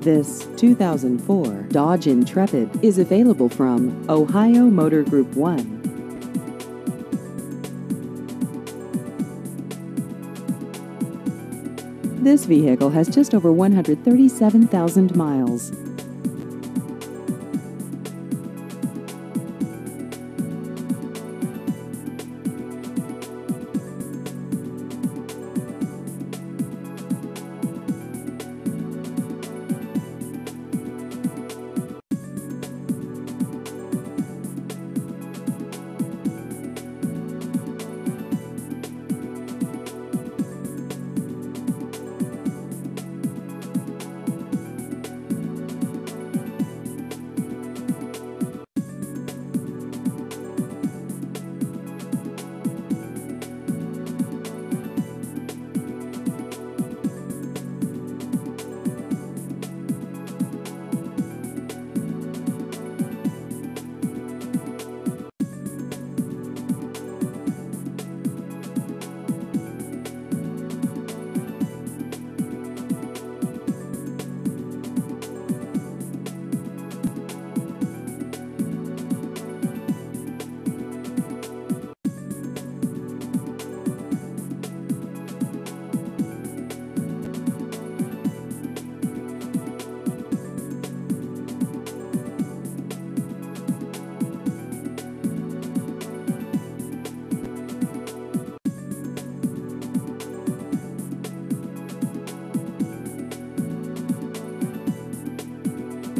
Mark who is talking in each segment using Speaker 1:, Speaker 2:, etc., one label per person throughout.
Speaker 1: This 2004 Dodge Intrepid is available from Ohio Motor Group 1. This vehicle has just over 137,000 miles.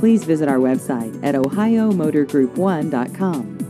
Speaker 1: Please visit our website at ohiomotorgroup1.com.